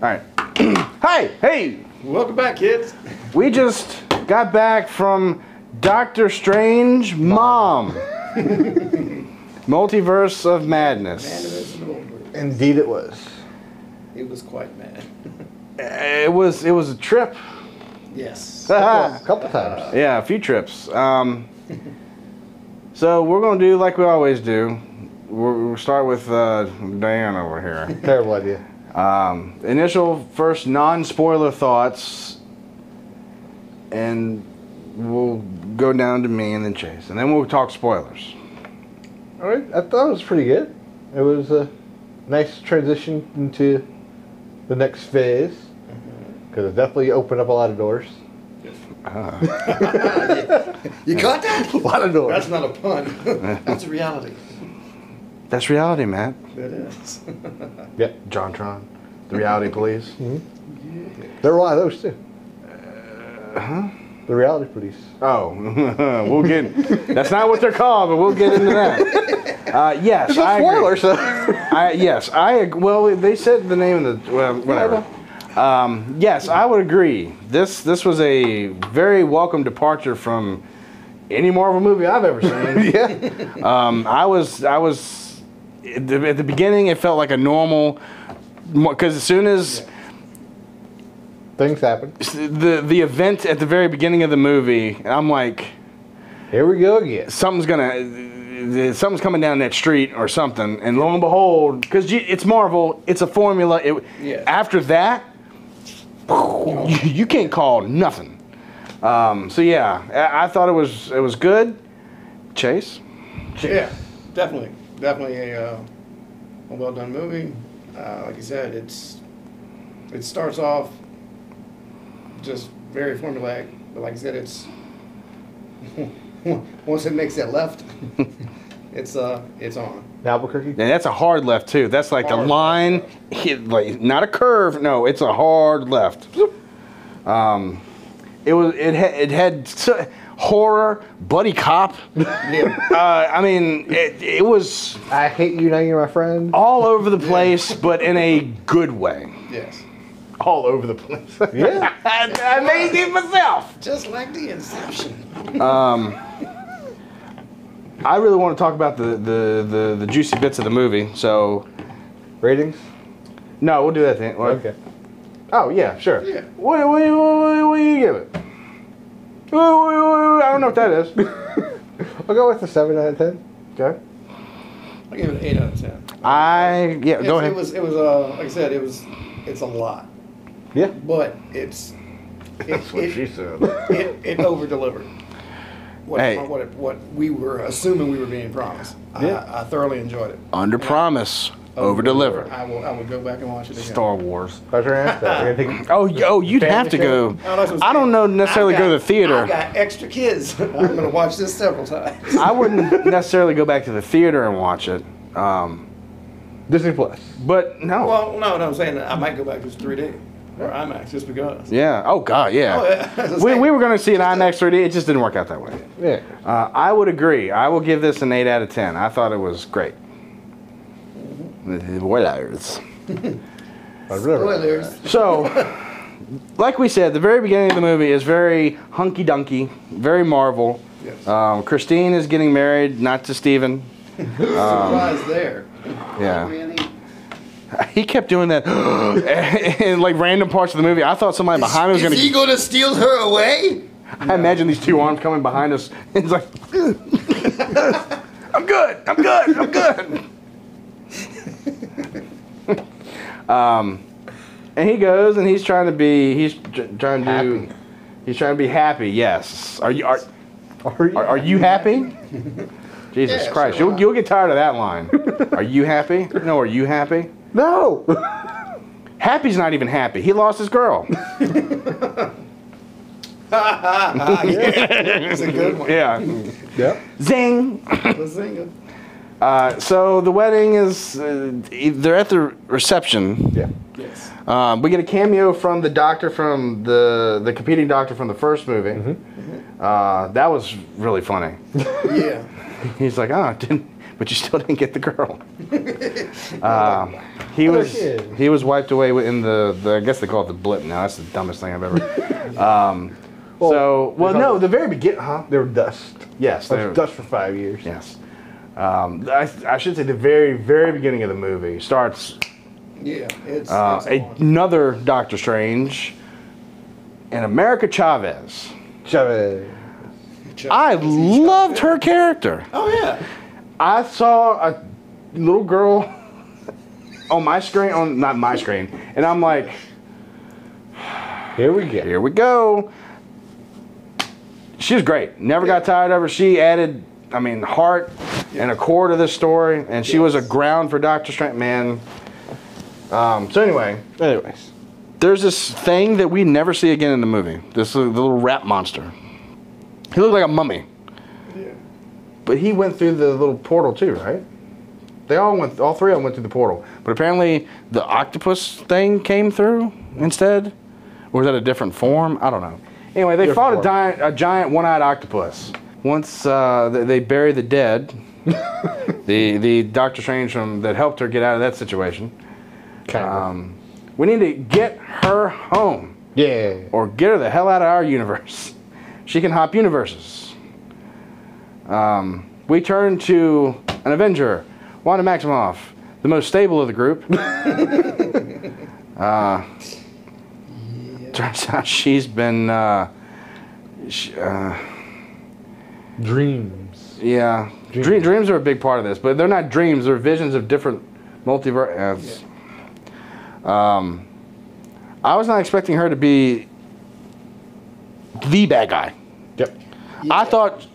All right. Hi, hey, Welcome back, kids. we just got back from Doctor Strange Mom. Multiverse of Madness. Indeed, it was. It was quite mad. It was it was a trip. Yes. A couple times. Yeah, a few trips. Um, so we're gonna do like we always do. We'll, we'll start with uh, Diane over here. Terrible idea. Um, initial first non-spoiler thoughts, and we'll go down to me and then Chase, and then we'll talk spoilers. All right, I thought it was pretty good. It was a nice transition into the next phase because it definitely opened up a lot of doors. You caught that? A lot of doors. That's not a pun. That's a reality. That's reality, man. That is. Yep. JonTron, the reality police. Yeah, There were a lot of those too. huh? The reality police. Oh, we'll get. That's not what they're called, but we'll get into that. Uh, yes, It's a I spoiler, agree. so. I, yes, I well. They said the name of the well, whatever. Um, yes, I would agree. This this was a very welcome departure from any Marvel movie I've ever seen. yeah. um, I was I was at the, at the beginning. It felt like a normal because as soon as Things happen. the the event at the very beginning of the movie, I'm like Here we go again. something's gonna something's coming down that street or something and lo and behold because it's marvel it's a formula it, Yeah. after that you, you can't call nothing um, so yeah I, I thought it was it was good chase Yeah, definitely, definitely a, uh, a well done movie. Uh, like you said, it's it starts off just very formulaic, but like I said, it's once it makes that left, it's uh it's on. Albuquerque. and that's a hard left too that's like a line hit, like not a curve no it's a hard left um, it was it had, it had so, horror buddy cop Yeah, uh, i mean it, it was I hate you, now you're my friend. all over the place, but in a good way. yes, All over the place. Yeah. I, I made it myself. just like the Inception. Um. I really want to talk about the, the, the, the juicy bits of the movie. So, Ratings. no, we'll do that then. What? Okay. Oh, yeah, sure. Yeah. What, what, what, what do you give it? What- what- what- I don't know what that is. I'll go with a seven out of ten. Okay. I give it an eight out of ten. I, yeah, go ahead. It was it was uh like I said, it was it's a lot, Yeah. but it's it, it, she said. it, it over delivered. What, Hey. what, it, what we were assuming we were being promised. Yeah. I, I thoroughly enjoyed it. Under promise, over deliver. I will I will go back and watch it again. Star Wars. I was going to ask that. We're gonna take- Oh, y- oh, you'd have to show? go. Oh, that's what I'm I don't know necessarily I've go to got- the theater. I've got extra kids. I'm going to watch this several times. I wouldn't necessarily go back to the theater and watch it. Um, Disney Plus. but no. Well, no, no, I'm saying that I might go back to 3D or IMAX just because. yeah. Oh God. Yeah. Oh, yeah. That's what I'm We, we were going to see an IMAX 3D. It just didn't work out that way. Yeah. Uh, I would agree. I will give this an 8 out of 10. I thought it was great. Spoilers. Spoilers. So, like we said, the very beginning of the movie is very hunky dunky, very Marvel. Yes. Um, Christine is getting married, not to Steven. Surprise there. Yeah. He kept doing that in like random parts of the movie. I thought somebody behind me was Is going he going to steal her away? I imagine these two arms coming behind us. It's like, I'm good. I'm good. I'm good. um, and he goes and he's trying to be. He's tr- trying to. Happy. He's trying to be happy. Yes. Are you? Are, Are you? are, are you happy? Jesus Yeah, Christ! sure, You'll you'll get tired of that line. Are you happy? No. Are you happy? no. Happy's not even happy. He lost his girl. It's a good one. yeah. yep. Zing. The singer. Uh, so the wedding is. Uh, they're at the reception. Yeah. Yes. Um, we get a cameo from the doctor from the the competing doctor from the first movie. Mhm. Uh, that was really funny. Yeah. He's like, oh, didn't, but you still didn't get the girl. um, he was he was wiped away in the, the I guess they call it the blip now. That's the dumbest thing I've ever. um, Well, so well no the very beginning huh They were dust. yes They they were were- dust for five years. yes um, I, I should say the very very beginning of the movie starts Yeah, it's, uh, it's on. another Doctor Strange and America Chavez. Chavez. Chuck- I is loved Chuck her character. Oh yeah. I saw a little girl on my screen, on not my screen, and I'm like, Here we go. here we go. She was great. Never got tired of her. She added, I mean, heart and a core to this story, and she was a ground for Doctor Strange. Man. Um, so anyway, Anyways. there's this thing that we never see again in the movie. This uh, little rat monster. He looked like a mummy, Yeah. but he went through the little portal too, right? They all went. All three of them went through the portal, but apparently the octopus thing came through instead, or was that a different form? I don't know. Anyway, they Different fought a giant, a giant one-eyed octopus. Once uh, they, they bury the dead, the the Doctor Strange from that helped her get out of that situation. Kind of. Um, we need to get her home yeah. or get her the hell out of our universe. She can hop universes. Um, we turn to an Avenger, Wanda Maximoff, the most stable of the group. uh, turns out she's been, uh, sh uh, Dreams. yeah, Dream- Dream, dreams are a big part of this, but they're not dreams; they're visions of different multiverse. Um, I was not expecting her to be the bad guy. Yep. I thought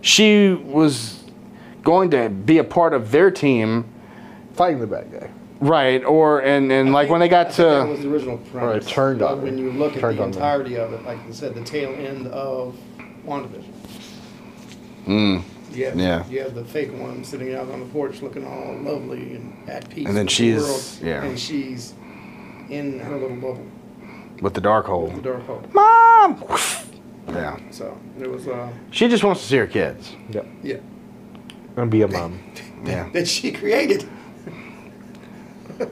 she was going to be a part of their team, Fighting the bad guy. right? Or and and like when they got I think that was to the original premise. turned on when you look at the on me. entirety of it, like you said, the tail end of WandaVision. mm, You have, Yeah. you have the fake one sitting out on the porch looking all lovely and at peace. And then with she's- the world, yeah. And she's in her little bubble, with the dark the hole, dark hole. mom. Yeah, So it was, uh, she just wants to see her kids. Yep. yeah, And be a mom. Yeah, that she created. I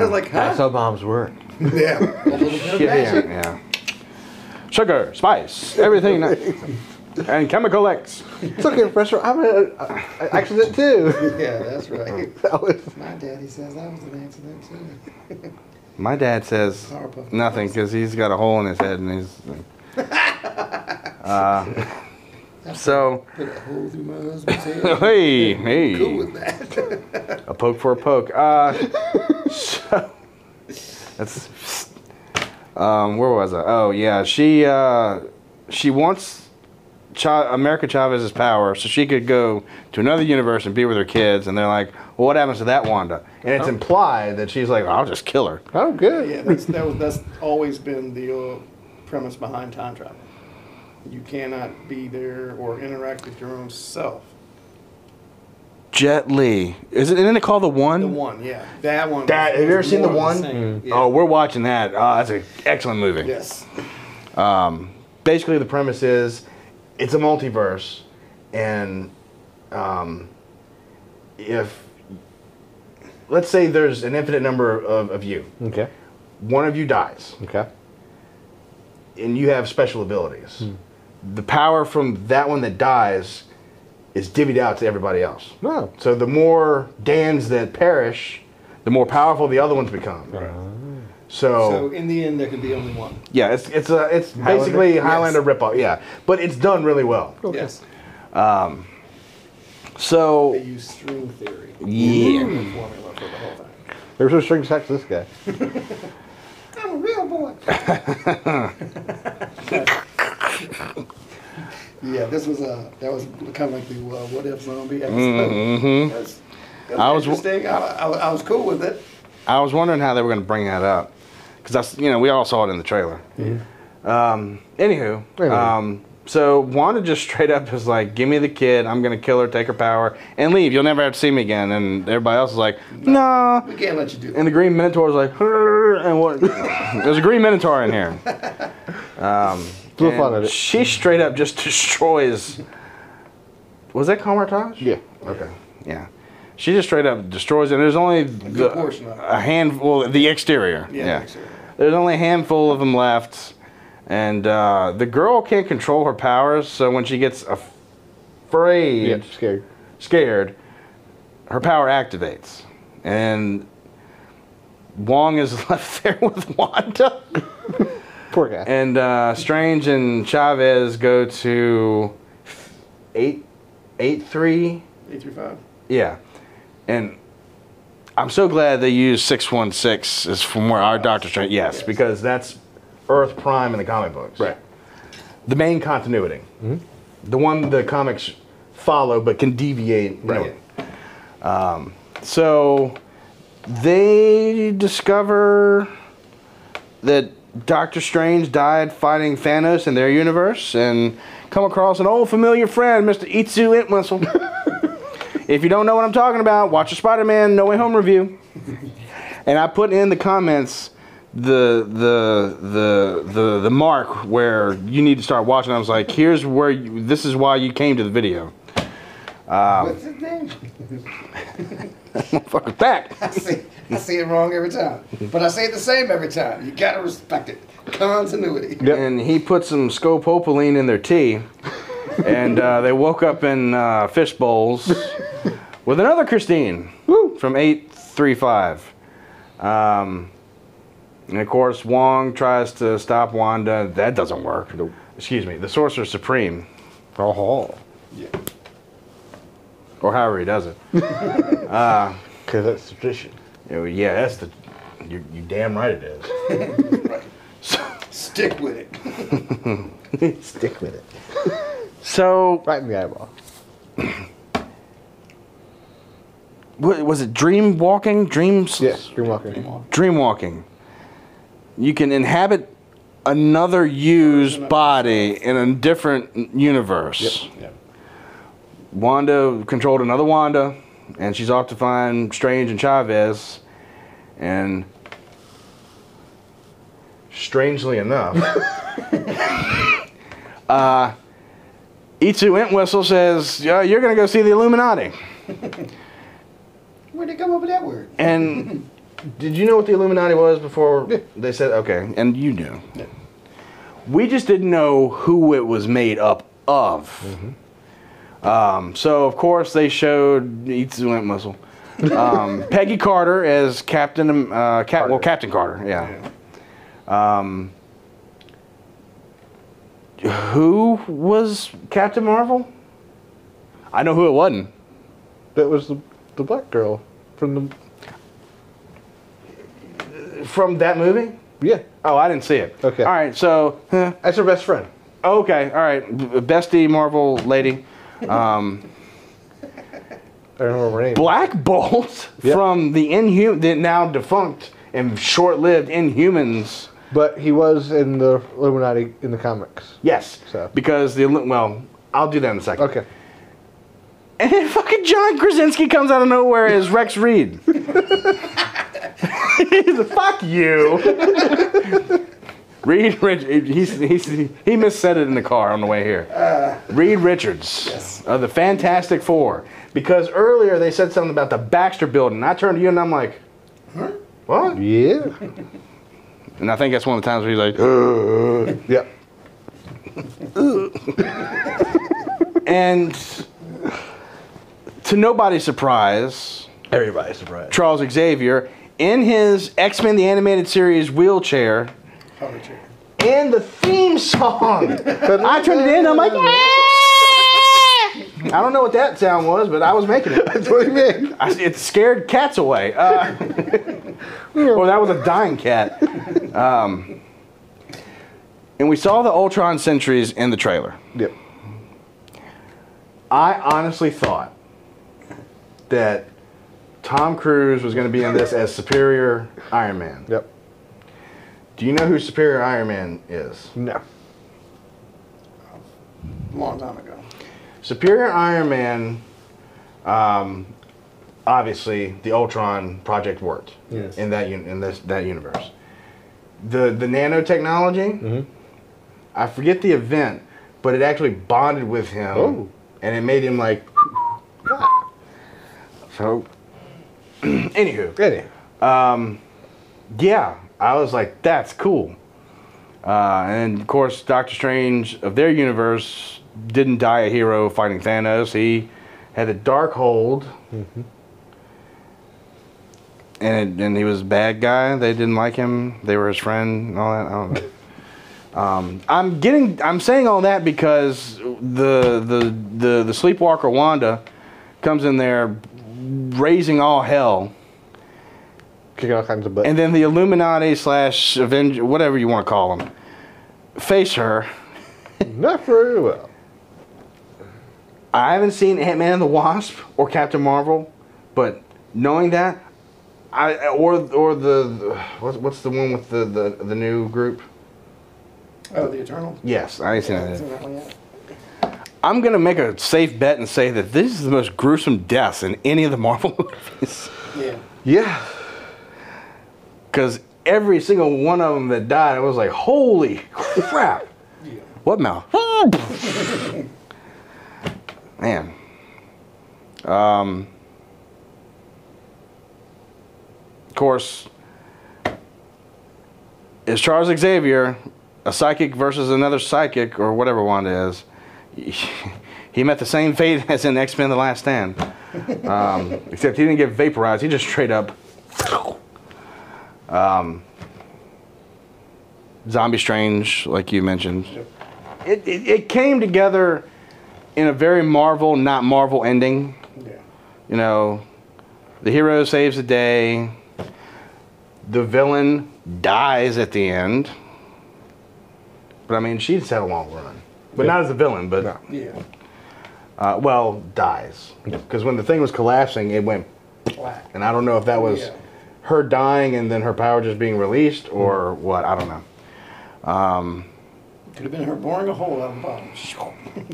was like, That's huh? how moms work. Yeah. A little bit of yeah, magic. yeah. Sugar, spice, everything, and chemical X. It's okay, Professor. I'm an accident too. Yeah, that's right. that was. My daddy says I was an accident too. My dad says Powerpuff nothing because he's got a hole in his head and he's. Uh, so, Put a hole through my husband's head. hey, hey. Cool with that. a poke for a poke. Uh, so, that's. Um, where was I? Oh yeah, she uh, she wants Cha- America Chavez's power so she could go to another universe and be with her kids. And they're like, well, "What happens to that Wanda?" And it's implied that she's like, "I'll just kill her." Oh, good. yeah, that's that was that's always been the uh, premise behind time travel. You cannot be there or interact with your own self. Jet Li. Is it? Isn't it called the One? The one, yeah, that one. That- have you ever seen The more One? insane. Yeah. Oh, we're watching that. Oh, that's an excellent movie. yes. Um, basically, the premise is it's a multiverse, and um, if let's say there's an infinite number of, of you, Okay. one of you dies, Okay. and you have special abilities. The power from that one that dies is divvied out to everybody else. No. So the more Dans that perish, the more powerful the other ones become. So in the end, there can be only one. Yeah, it's it's a it's Highlander? basically Highlander Yes. ripoff. Yeah, but it's done really well. Yes. So They use string theory. Yeah. as the Formula for the whole thing. There's no string attached to this guy. I'm a real boy. yeah, this was a that was kind of like the uh, what if zombie episode. Mhm. That's, I I was- was interesting. I, I, I was cool with it. I was wondering how they were going to bring that up because that's you know we all saw it in the trailer. Um, anywho, Anyway. um, so Wanda just straight up is like, "Give me the kid. I'm going to kill her, take her power, and leave. You'll never have to see me again." And everybody else is like, "No." We can't let you do that. And the Green Minotaur is like, "Hurr," and what? There's a Green Minotaur in here. Um, Little and fun. She straight up just destroys. Was that Kamar-Taj? Yeah. Okay. Yeah. She just straight up destroys it. There's only the, portion of it. a handful, the exterior. Yeah, Yeah. the exterior. There's only a handful of them left, and uh, the girl can't control her powers. So when she gets afraid, Yeah, scared. scared, her power activates, and Wong is left there with Wanda. Poor guy. And uh, Strange and Chavez go to eight, eight three. Eight three five. Yeah, and I'm so glad they used six one six is from where our Doctor Strange. Yes, because that's Earth Prime in the comic books. Right. The main continuity, the one the comics follow but can deviate. Right. Um, so they discover that Doctor Strange died fighting Thanos in their universe and come across an old familiar friend, Mr. Itsu Entwistle. if you don't know what I'm talking about, watch a Spider-Man No Way Home review. and I put in the comments the the the the the mark where you need to start watching. I was like, here's where you, this is why you came to the video. Um, What's his name? Fuck back. I say I say it wrong every time, but I say it the same every time. You gotta respect it. Continuity. Yep. and he put some scopolamine in their tea, and uh, they woke up in uh, fish bowls with another Christine from eight three five. Um, and of course, Wong tries to stop Wanda. That doesn't work. Nope. Excuse me, the Sorcerer Supreme, Oh, Yeah. or however he does it. because that's tradition. You know, yeah, that's the. You, you damn right it is. Right. So, Stick with it. Stick with it. So Right in the eyeball. what, was it dream walking? Dreams? Yes, Dreamwalker. dream walking. You can inhabit another used body in a different universe. Yeah. Wanda controlled another Wanda, and she's off to find Strange and Chavez. And strangely enough, uh, Itsu Entwistle says, yeah, You're going to go see the Illuminati. Where'd they come up with that word? And did you know what the Illuminati was before Yeah. they said okay? And you knew. Yeah. We just didn't know who it was made up of. Um, so of course they showed Itsu Entwistle, um, Peggy Carter as Captain, uh, Cap, well Captain Carter, yeah. Yeah. Um, who was Captain Marvel? I know who it wasn't. That was the, the black girl from the. From that movie? Yeah, Oh, I didn't see it. Okay. All right, so huh, that's her best friend. Okay, all right. Bestie Marvel lady. Um, I don't remember her name. Black Bolt Yep. from the Inhum the now defunct and short-lived Inhumans. But he was in the Illuminati in the comics. Yes, So. because the well, I'll do that in a second. Okay. And then fucking John Krasinski comes out of nowhere as Rex Reed. He's a, fuck you. Reed Richards. He's, he's, he missaid it in the car on the way here. Uh. Reed Richards Yes. of the Fantastic Four. Because earlier they said something about the Baxter building. I turned to you and I'm like, Huh? what? Yeah. And I think that's one of the times where he's like. Yep. and to nobody's surprise, Everybody's surprised. Charles Xavier in his X Men the Animated Series wheelchair and the theme song. I turned it in. I'm like, "Ah!" I don't know what that sound was, but I was making it. That's what he meant. I, it scared cats away. Uh, or that was a dying cat. Um, and we saw the Ultron sentries in the trailer. Yep. I honestly thought that Tom Cruise was going to be in this as Superior Iron Man. Yep. Do you know who Superior Iron Man is? No. Long time ago. Superior Iron Man, um, obviously, the Ultron project worked Yes. in that un- in this that universe. The the nanotechnology, Mhm. I forget the event, but it actually bonded with him, Oh. and it made him like So, anywho, Anyway, um, yeah, I was like, that's cool. Uh, and of course, Doctor Strange of their universe didn't die a hero fighting Thanos. He had a dark hold. And, and he was a bad guy. They didn't like him. They were his friend and all that. I don't know. Um, I'm getting. I'm saying all that because the the the the sleepwalker Wanda comes in there, raising all hell, kicking all kinds of butt. and then the Illuminati slash Avenger, whatever you want to call them, face her. Not very well. I haven't seen Ant Man and the Wasp or Captain Marvel, but knowing that, I or or the what's what's the one with the the, the new group? Oh, the Eternal. Yes, I ain't seen Yeah, that. One yet. I'm gonna make a safe bet and say that this is the most gruesome deaths in any of the Marvel movies. Yeah. Yeah. Because every single one of them that died, I was like, holy crap. Yeah. What mouth? Man. Um, of course, is Charles Xavier a psychic versus another psychic, or whatever one is? He met the same fate as in X Men The Last Stand. Um, except he didn't get vaporized, he just straight up. Um, Zombie Strange, like you mentioned. It, it, it came together in a very Marvel, not Marvel ending. Yeah. You know, the hero saves the day. The villain dies at the end. But I mean, she's had a long run. But not as a villain, but, No. Yeah. uh, well, dies. Because when the thing was collapsing, it went, Black. and I don't know if that was Yeah. her dying and then her power just being released or what. I don't know. Um, Could have been her boring a hole out of the bottom.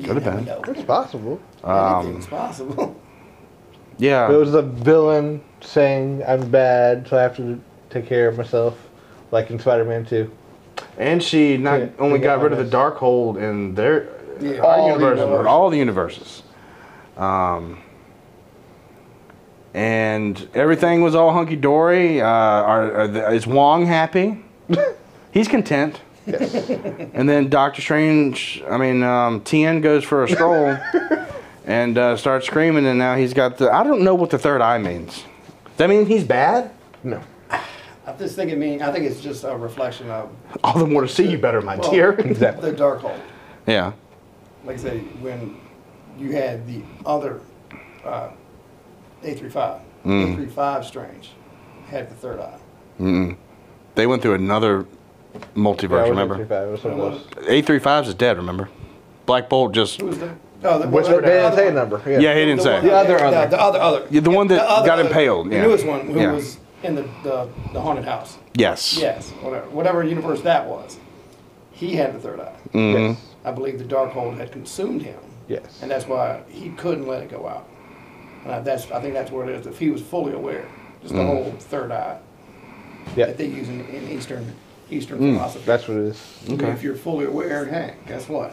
Could have been. Know. It's possible. Anything's possible. yeah. It was the villain saying, I'm bad, so I have to take care of myself, like in Spider Man 2. And she not Yeah, only they got got rid of the this. dark hold in their Yeah. our All the universes, but universes. all the universes. Um, and everything was all hunky dory. Uh, are, are the, is Wong happy? He's content. Yes. And then Doctor Strange, I mean, um, Tien goes for a stroll and uh, starts screaming, and now he's got the. I don't know what the third eye means. Does that mean he's bad? no. I just think it mean I think it's just a reflection of All the more to see you better, my well, dear. Exactly. the dark hole. Yeah. Like I said, when you had the other uh, A35, Mm. A35 Strange had the third eye. Mm-mm. They went through another multiverse, Yeah, it was remember? 85, That's what it was. A35's is dead, remember? Black Bolt just. Who was the? Oh, the, Which well, they didn't other say one. number. Yeah, he didn't The say. one- The other yeah, other. The other other. Yeah, the one that other got other. impaled, The yeah. newest one, who Yeah. was in the, the, the haunted house. Yes. Yes, whatever, whatever universe that was. He had the third eye. Mhm. Yes. I believe the dark hold had consumed him, Yes. and that's why he couldn't let it go out. And I, that's I think that's where it is. If he was fully aware, just the whole third eye Yeah. that they use in, in Eastern Eastern Mm, philosophy. That's what it is. Okay. If you're fully aware, hey, guess what?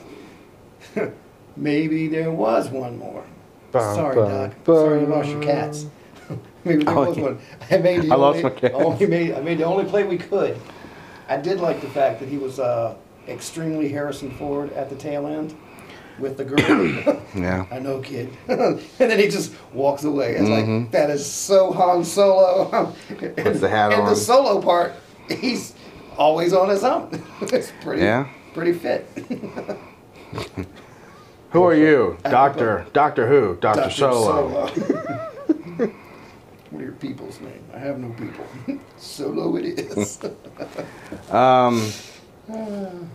Maybe there was one more. Bum, Sorry, bum, Doc. Sorry you lost your bum. Cats. Maybe there Oh, was yeah. one. I made the I lost only, my. Only made, I made the only play we could. I did like the fact that he was uh, extremely Harrison Ford at the tail end with the girl. Yeah. I know, kid. and then he just walks away. It's like that is so Han Solo. Puts the hat and on. the solo part, he's always on his own. it's pretty, Yeah. pretty fit. Who are you? Doctor. Doctor who? Doctor Dr. Solo. What are your people's name? I have no people. Solo it is. Um,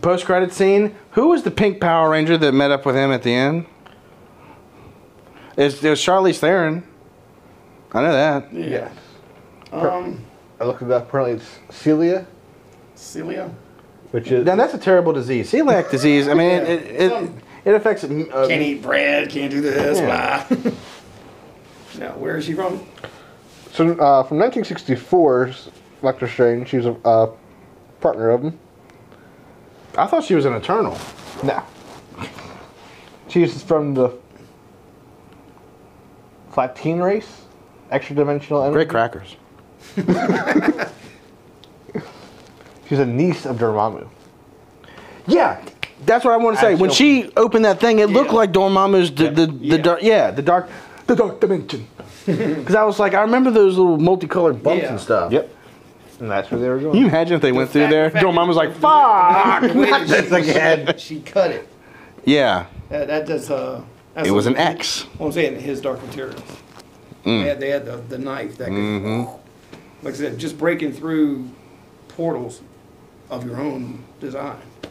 Post credit scene. Who was the pink Power Ranger that met up with him at the end? It's, it was Charlize Theron. I know that. yeah. Um, I looked it up. Apparently, it's Celia, Celia. which is Now that's a terrible disease. Celiac disease. I mean, it it, it, Some- it affects. Uh, Can't eat bread. Can't do this. Yeah. Blah. now, where is she from? So uh, from 1964's Doctor Strange. She was a uh, partner of him. I thought she was an Eternal. No. She's from the Faltine race, extra dimensional energy. Great crackers. She's a niece of Dormammu. Yeah, that's what I want to say. When she opened that thing, it looked Yeah. like Dormammu's the the, the Yeah. dark yeah the dark the dark dimension. Because I was like, I remember those little multicolored bumps Yeah. and stuff. Yep. And that's where they were going. Can you imagine if they went through fact- there? fact- was like, fuck. the way that This again. She, she cut it. Yeah, That, that does. Uh, that's it was an what- X. Well, I'm saying his dark materials. Mm. They had, they had the, the knife that could, Mm-hmm. like I said, just breaking through portals of your own design. It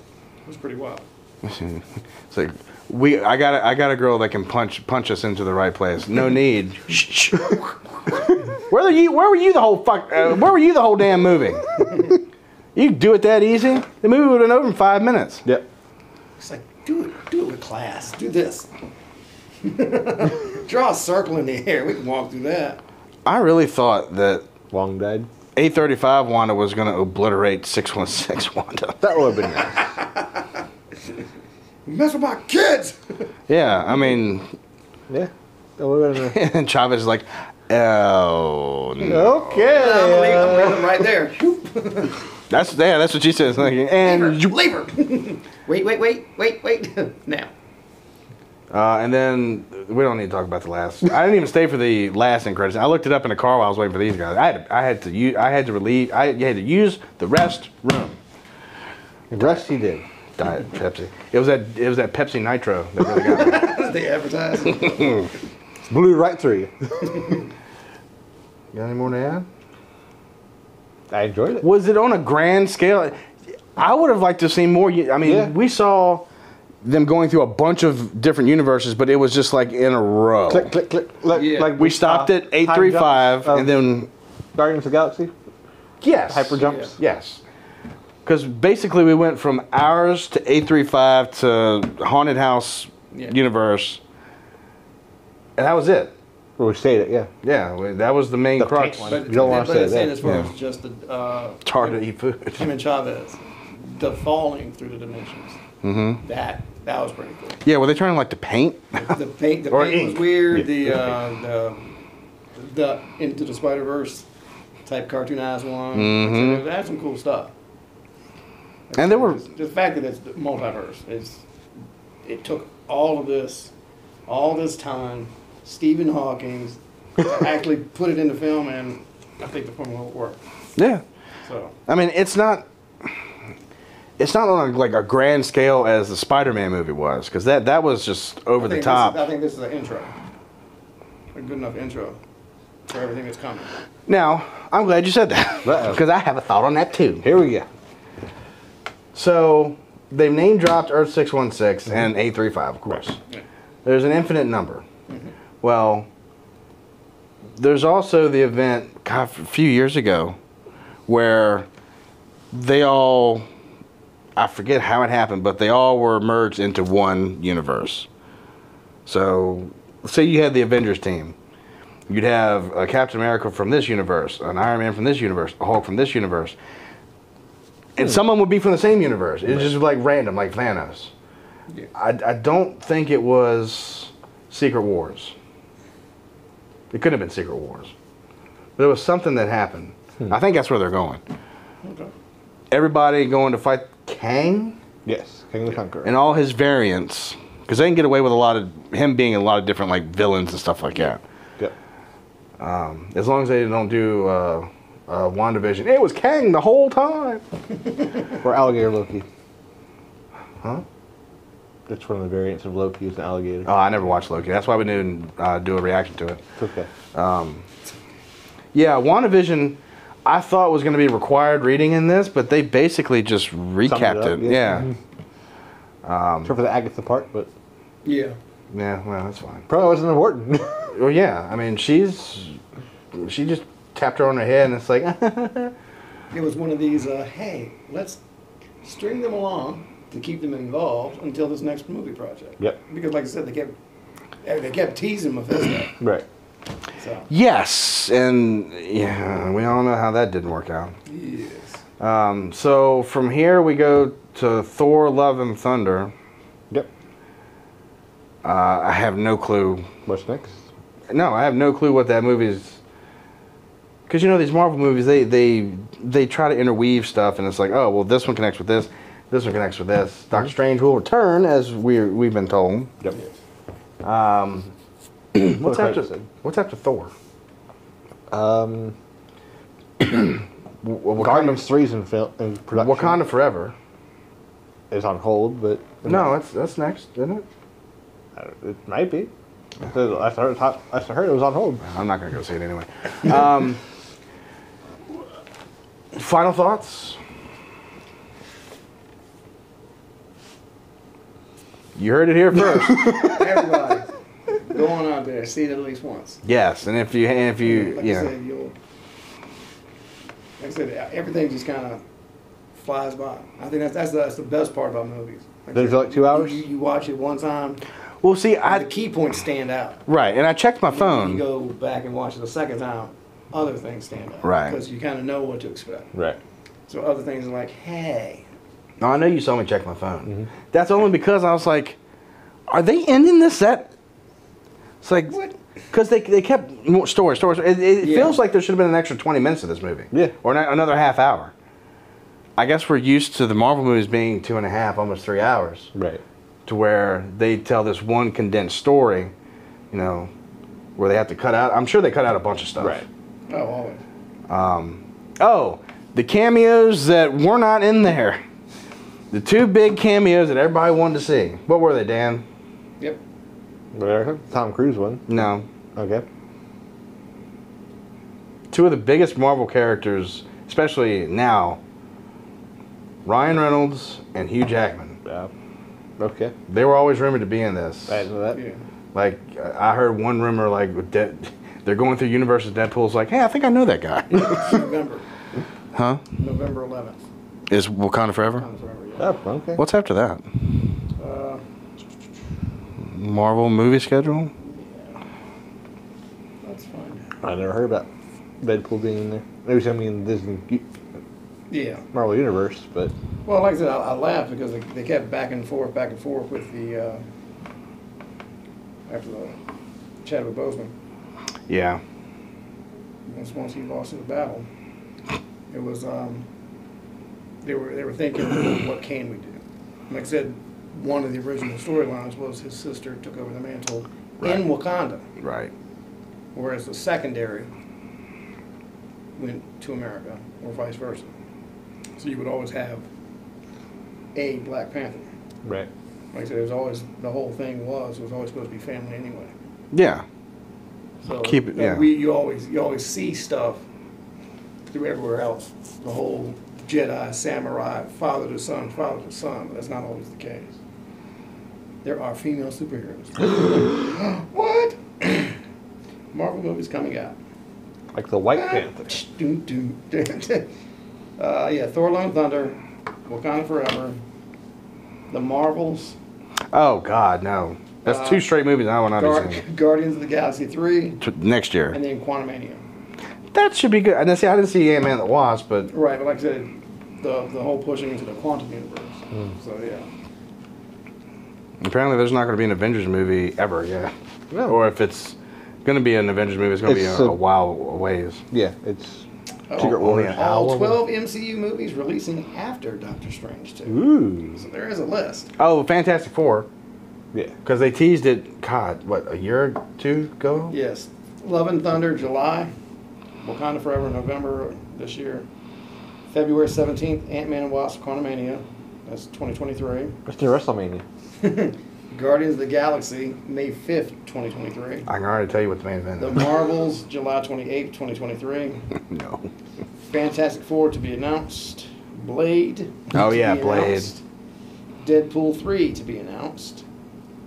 was pretty wild. It's like we. I got. A, I got a girl that can punch punch us into the right place. No need. where were you? Where were you the whole fuck? Uh, where were you the whole damn movie? you do it that easy? The movie would have been over in five minutes. Yep. It's like, do it, do it with class. Do this. Draw a circle in the air. We can walk through that. I really thought that Wong died. 835 Wanda was going to obliterate 616 Wanda. That would have been nice. Mess with my kids. Yeah, I mean, Yeah. That would have been and Chavez is like, oh, a... no. Okay. I'm gonna leave, I'm gonna leave them right there. That's yeah, that's what she says. Like, and you, Leave her. wait, wait, wait, wait, wait. now. uh, and then we don't need to talk about the last. I didn't even stay for the last end credits. I looked it up in the car while I was waiting for these guys. I had to, I had to use I had to relieve I had to use the rest room. Rest he did. Diet Pepsi. It was that it was that Pepsi Nitro that really got me. they advertise. Blew right through you. Got any more to add? I enjoyed it. Was it on a grand scale? I would have liked to see more. I mean, Yeah. we saw them going through a bunch of different universes, but it was just like in a row. Click, click, click. Like, Yeah. like We stopped saw at eight three five, time and then of Guardians of the Galaxy. yes, Hyper jumps. Yes, because basically we went from ours to eight three five to haunted house Yeah. universe, and that was it. Well, we stayed it, yeah. Yeah, we- that was the main The crux. pink one. But, You don't wanna say that. as far Yeah. as just the uh, It's hard to eat food. him and Chavez, the falling through the dimensions. Mm-hmm. That that was pretty cool. Yeah, were they trying to like to paint? The paint, the paint ink. was weird. The uh, the the into the Spider Verse type cartoonized one. Mhm. So it had some cool stuff. And there were the fact that it's multiverse is it took all of this, all this time, Stephen Hawking, to actually put it into film, and I think the formula worked. yeah. So I mean, it's not. It's not on a, like a grand scale as the Spider-Man movie was, because that that was just over the top. Is, I think this is an intro, a good enough intro for everything that's coming. Now, I'm glad you said that, because I have a thought on that too. Here we go. So they've name dropped Earth 616 and mm-hmm. 835, of course. Yeah. There's an infinite number. Mm-hmm. Well, there's also the event God, a few years ago where they all, I forget how it happened, but they all were merged into one universe. So, say you had the Avengers team. You'd have a Captain America from this universe, an Iron Man from this universe, a Hulk from this universe. And hmm. someone would be from the same universe. It's just like random, like Thanos. Yeah. I, I don't think it was Secret Wars. It could have been Secret Wars. But it was something that happened. Hmm. I think that's where they're going. Okay. Everybody going to fight Kang Yes, Kang the Conqueror. and all his variants. Because they can get away with a lot of him being a lot of different like villains and stuff like that. Yep. Um, as long as they don't do uh, uh, WandaVision. It was Kang the whole time. Or alligator Loki. Huh? That's one of the variants of Loki is an alligator. Oh, I never watched Loki. That's why we didn't uh, do a reaction to it. It's okay. Yeah, WandaVision, I thought was going to be required reading in this, but they basically just recapped up, it. yeah. Yeah. Except for the Agatha part, but Yeah. yeah, well, that's fine. probably wasn't important. Well, yeah, I mean, she's she just tapped her on her head, and it's like, It was one of these. Uh, hey, let's string them along to keep them involved until this next movie project. Yep. Because, like I said, they kept they kept teasing Mephisto. right. So yes, and yeah, we all know how that didn't work out. yes. Um, so from here we go to Thor: Love and Thunder. Yep. Uh, I have no clue. What's next? No, I have no clue what that movie is because you know these Marvel movies, they they they try to interweave stuff, and it's like, oh well, this one connects with this, this one connects with this. Doctor Strange will return, as we we've been told. Yep. Um, what's after what's after Thor? Um, Wakanda, 3's in, film, in production. Wakanda Forever. is on hold, but No, that's that's next, isn't it? It might be. I heard, I heard it was on hold. I'm not gonna go see it anyway. Um, final thoughts. You heard it here first. Everybody, go on out there, see it at least once. yes, and if you and if you like you I know, said, you'll. Like I said, everything just kind of flies by. I think that's that's the, that's the best part about movies. Like feel like two hours? You, you watch it one time, well, see, the I key points stand out. right, and I checked my phone. You go back and watch it a second time, other things stand out. Right. Because you kind of know what to expect. Right. So other things are like, hey, No, I know you saw me check my phone. Mm-hmm. That's only because I was like, are they ending this set? It's like because they they kept more stories, stories. It, it Yeah. feels like there should have been an extra twenty minutes of this movie. Yeah. or an- another half hour. I guess we're used to the Marvel movies being two and a half, almost three hours, Right. to where they tell this one condensed story, you know, where they have to cut out. I'm sure they cut out a bunch of stuff. Right. Oh, always. Um, oh, the cameos that were not in there. The two big cameos that everybody wanted to see. What were they, Dan? Yep. Whatever. Tom Cruise one. No. Okay. Two of the biggest Marvel characters, especially now, Ryan Reynolds and Hugh Jackman. Yeah. Okay. They were always rumored to be in this. I know that. Yeah. Like, I heard one rumor, like, with De- they're going through universes. Deadpool's like, hey, I think I know that guy. November. huh? November 11th. Is Wakanda Forever? Time forever, yeah. Oh, okay. What's after that? Uh, Marvel movie schedule? that's fine. I never heard about Deadpool being in there. Maybe something in Disney Yeah. Marvel Universe, but Well, like I said, I, I laughed because they, they kept back and forth, back and forth with the, uh, after the Chadwick Boseman. Yeah. Once, once he lost in the battle, it was, um, they were, they were thinking, what can we do? Like I said, one of the original storylines was his sister took over the mantle in Wakanda, Right. whereas the secondary went to America, or vice versa. So you would always have a Black Panther. right. Like I said, it was always, the whole thing was, it was always supposed to be family anyway. Yeah. So Keep it- uh, yeah. We, you always, you always see stuff through everywhere else. The whole Jedi, samurai, father to son, father to son, but that's not always the case. There are female superheroes. what? Marvel movies coming out. Like the White Panther. Doom, doom, doom. uh, yeah, Thor: Love and Thunder, Wakanda Forever, The Marvels, Oh God, no. That's Uh, two straight movies I will not Guar- be seeing Guardians of the Galaxy Three, T- next year. and then Quantumania. That should be good. I didn't see. I didn't see Ant Man the Wasp, but Right, but like I said, the the whole pushing into the quantum universe. So yeah, apparently there's not going to be an Avengers movie ever. Yeah. No. Or if it's going to be an Avengers movie, it's going to be a, a- a while ways. Yeah, it's Oh, Secret only Wars. all twelve MCU movies releasing after Doctor Strange too. Ooh. So there is a list. Oh, Fantastic Four, Yeah. because they teased it. God, what a year or two ago? Yes, Love and Thunder, July, Wakanda Forever, November this year. February seventeenth, Ant Man and Wasp: Quantumania. That's twenty twenty three. It's near WrestleMania. Guardians of the Galaxy, May fifth, twenty twenty three. I can already tell you what the main event The is. Marvels, July twenty eighth, twenty twenty three. no. Fantastic Four to be announced. Blade. Oh, yeah, Blade. announced. Deadpool 3 to be announced.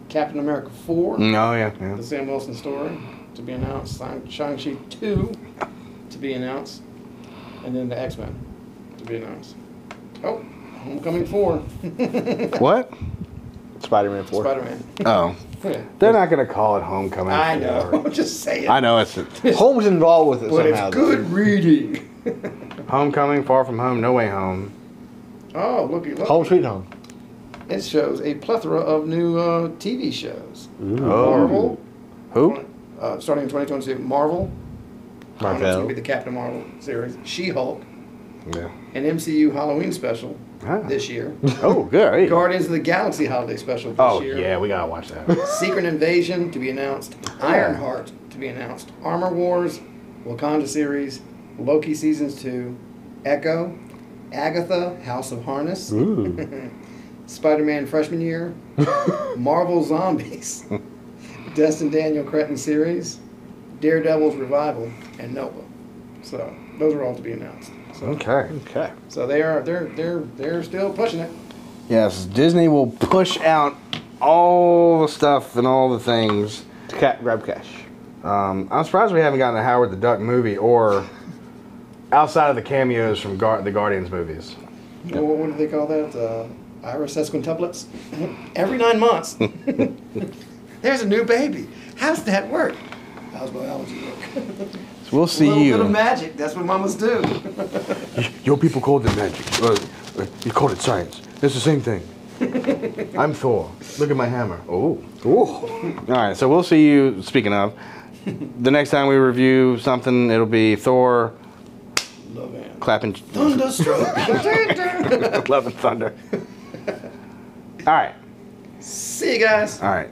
Captain America 4, No, yeah, yeah. the Sam Wilson story, to be announced. Shang- Shang-Chi 2 to be announced. And then the X-Men to be announced. Oh, Homecoming 4. What? Spider-Man 4. Spider-Man. Oh, Yeah. they're not going to call it Homecoming. I four. know. Just say it. I know it's Home's involved with it But somehow. it's though. good reading. Homecoming, Far From Home, No Way Home. Oh, looky, look. Home Sweet Home. It shows a plethora of new uh, TV shows. Oh. Marvel, Who? uh, starting in 2022, Marvel, I don't know if it's Marvel. gonna be the Captain Marvel series, She-Hulk, Yeah. an MCU Halloween special Ah. this year, Oh, good. Guardians of the Galaxy holiday special this Oh year. yeah, we gotta watch that. Secret Invasion to be announced, Ironheart to be announced, Armor Wars, Wakanda series, Loki seasons two, Echo, Agatha, House of Harkness, Ooh. Spider-Man freshman year, Marvel Zombies, Destin Daniel Cretton series, Daredevil's revival, and Nova. So those are all to be announced. So, Okay. Okay. so they are they're they're they're still pushing it. Yes, Disney will push out all the stuff and all the things. Cat grab cash. Um, I'm surprised we haven't gotten a Howard the Duck movie or outside of the cameos from Gar- the Guardians movies. What, what do they call that? Uh, iris sesquintuplets. Every nine months, there's a new baby. How's that work? How's biology work? So we'll see a little you. bit of magic. That's what mamas do. Your people called it magic. Uh, you called it science. It's the same thing. I'm Thor. Look at my hammer. Oh. Ooh. All right, so we'll see you. Speaking of, the next time we review something, it'll be Thor Love and clapping, thunderstroke. love and thunder. All right, See you guys. all right.